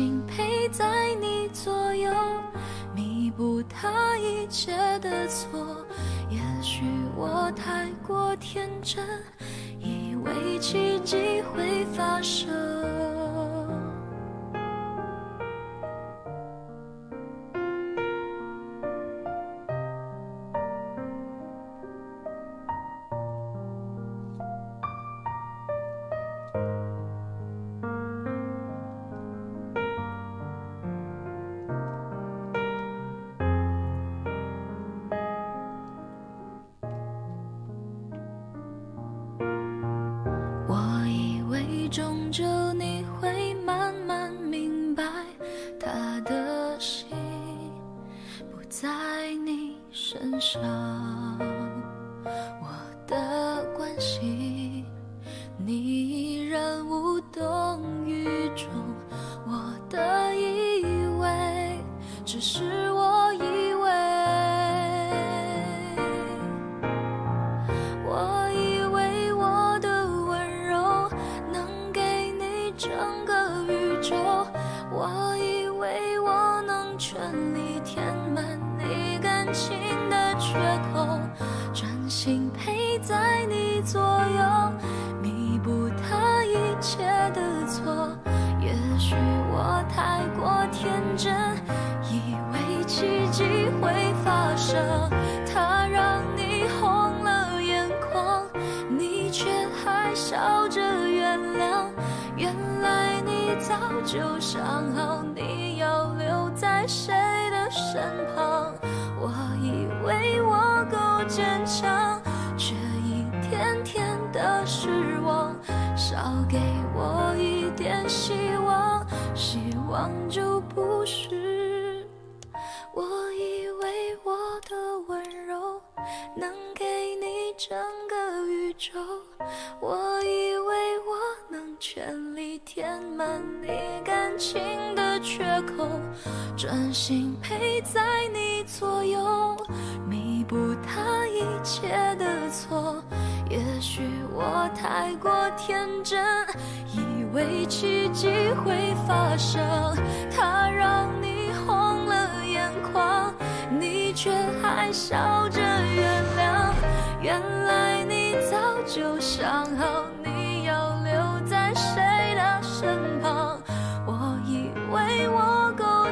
心陪在你左右，弥补他一切的错。也许我太过天真，以为奇迹会发生。你感情的缺口，专心陪在你左右，弥补他一切的错。也许我太过天真，以为奇迹会发生，他让你红了眼眶，你却还笑着原谅。原来你早就想好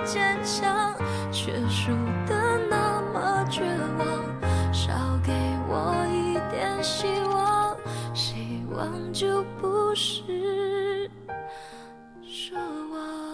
坚强，却输得那么绝望，少给我一点希望，希望就不是奢望。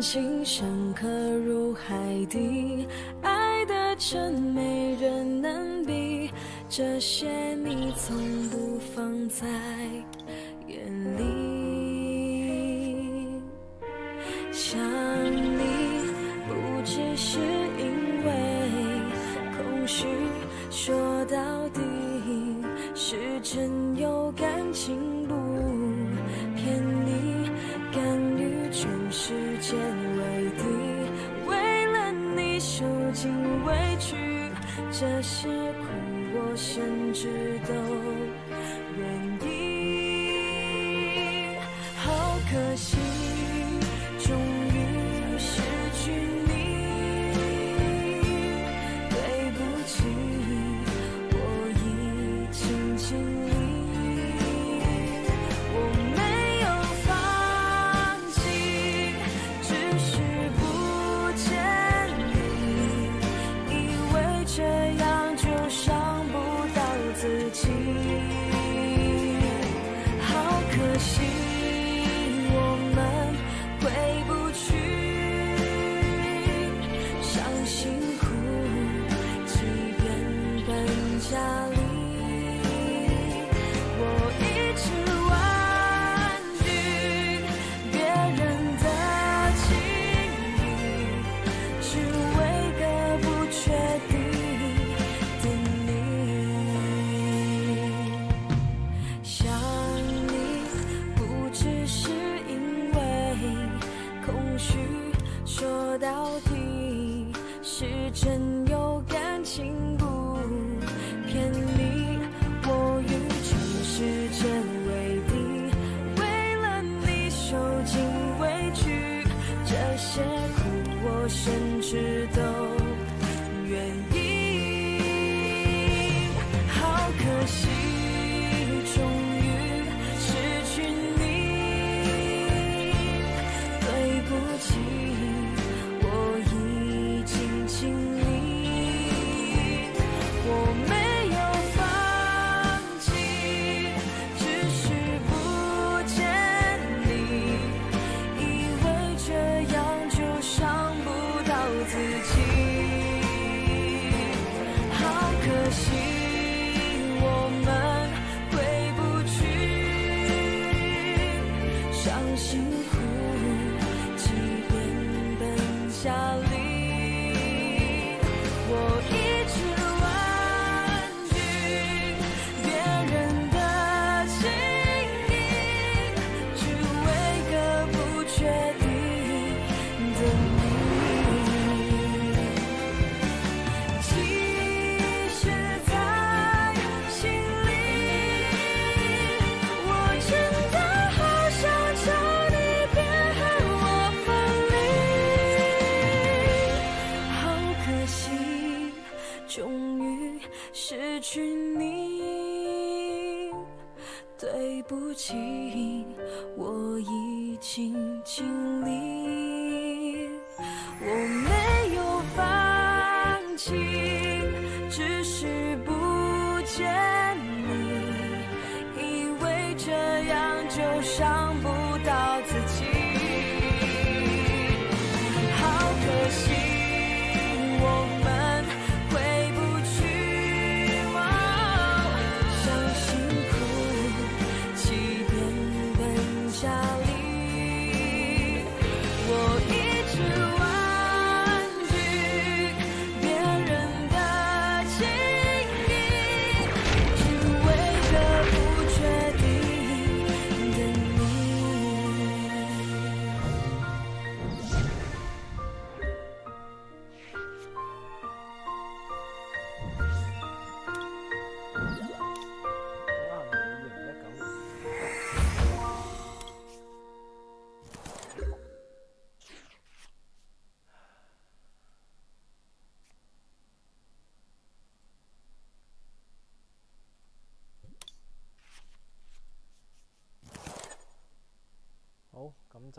情深刻入海底，爱的真没人能比，这些你从不放在这些苦我甚至都愿意。好可惜，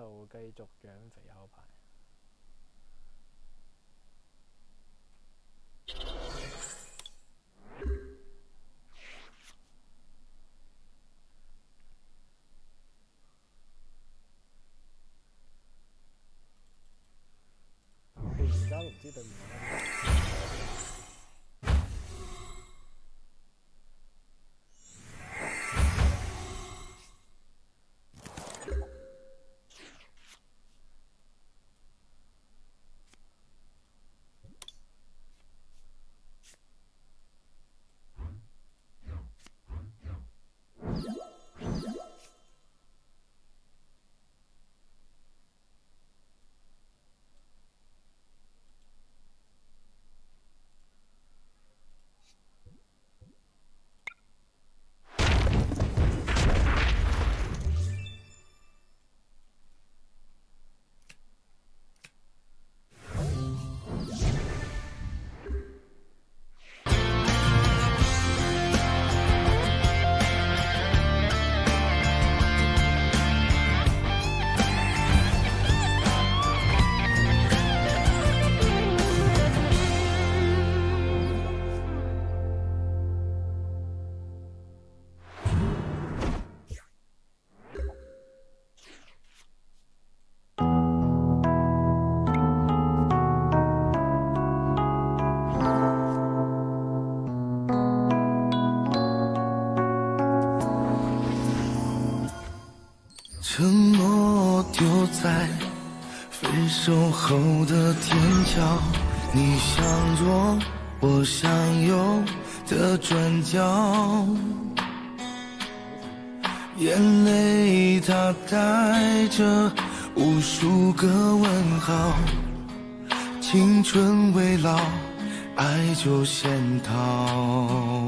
就繼續養肥守候的天桥你向左我向右的转角。眼泪它带着无数个问号青春未老爱就先逃。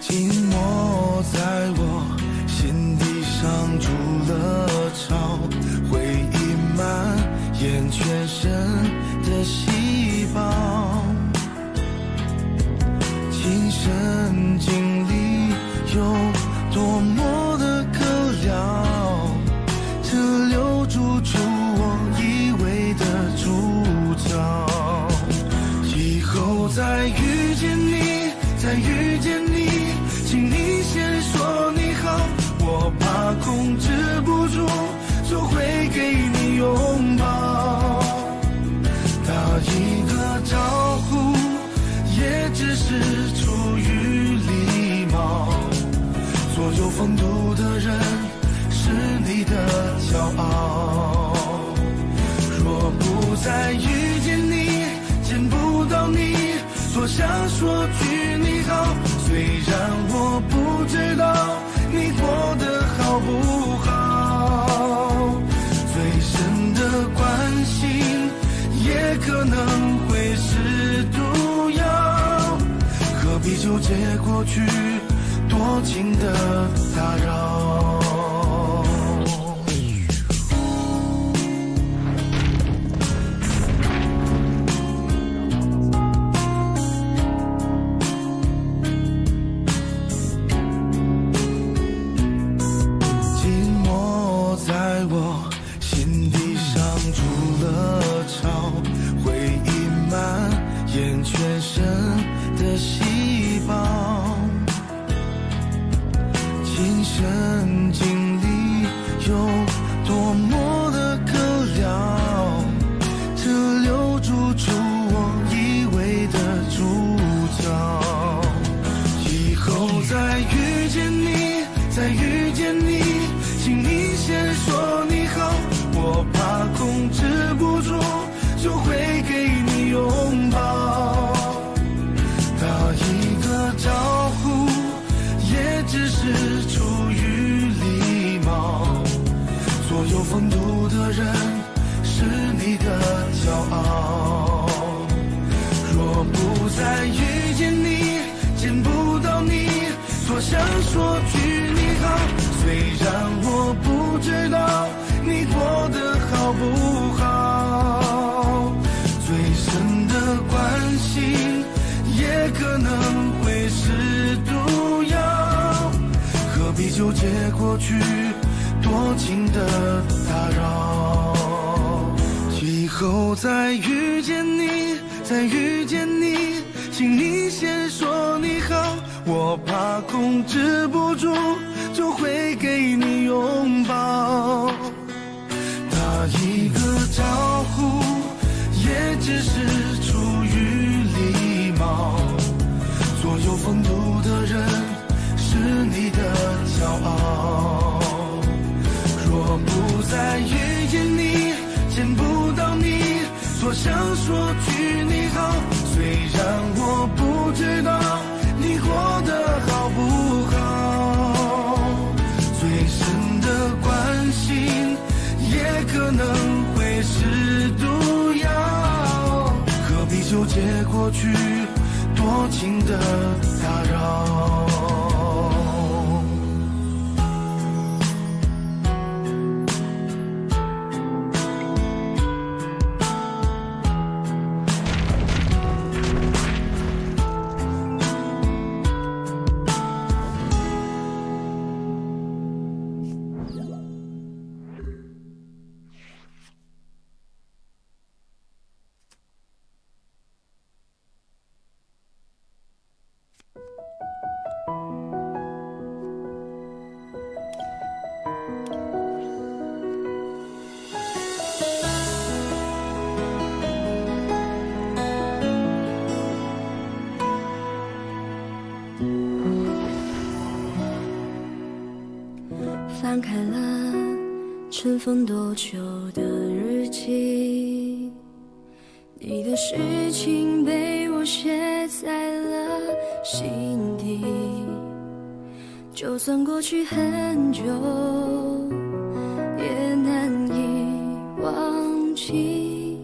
寂寞在我心底上筑了巢。全身的细胞亲身经历有多么说句你好虽然我不知道你过得好不好最深的关心也可能会是毒药何必纠结过去多情的打扰？翻开了尘封多久的日记你的事情被我写在了心底就算过去很久也难以忘记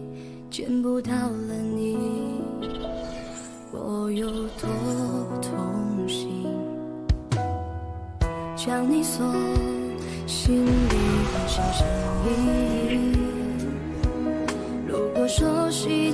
见不到了你我有多痛心将你锁心里很小声音。如果说细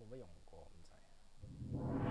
冇乜用過咁滯。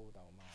化高豆